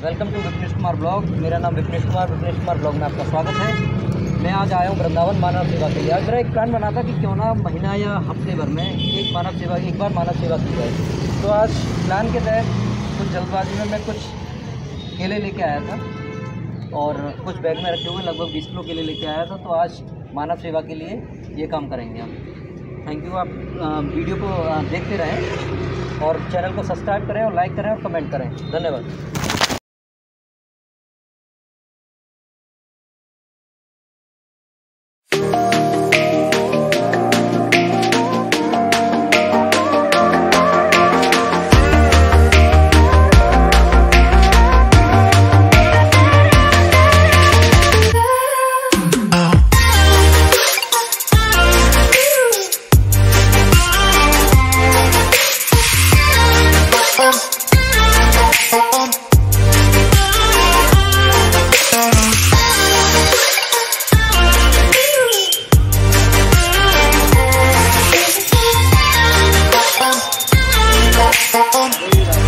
Welcome to Vipnesh Kumar blog मेरा नाम Vipnesh Kumar Vipnesh Kumar blog में आपका स्वागत है। मैं आज आया हूँ वृंदावन मानव सेवा के लिए। आज मेरा एक प्लान बना था कि क्यों ना महीना या हफ़्ते भर में एक मानव सेवा एक बार मानव सेवा की जाए। तो आज प्लान के तहत कुछ जल्दबाजी में मैं कुछ केले लेके आया था और कुछ बैग में रखे हुए, लगभग बीस किलो केले लेके आया था। तो आज मानव सेवा के लिए ये काम करेंगे हम। थैंक यू आप वीडियो को देखते रहें और चैनल को सब्सक्राइब करें और लाइक करें और कमेंट करें। धन्यवाद। Mira.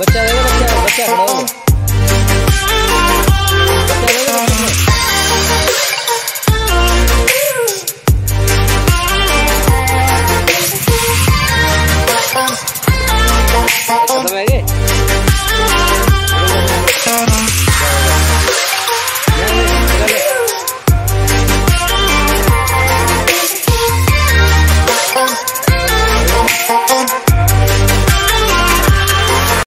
बच्चा रहेगा बच्चा बच्चा खड़ा होगा बच्चा रहेगा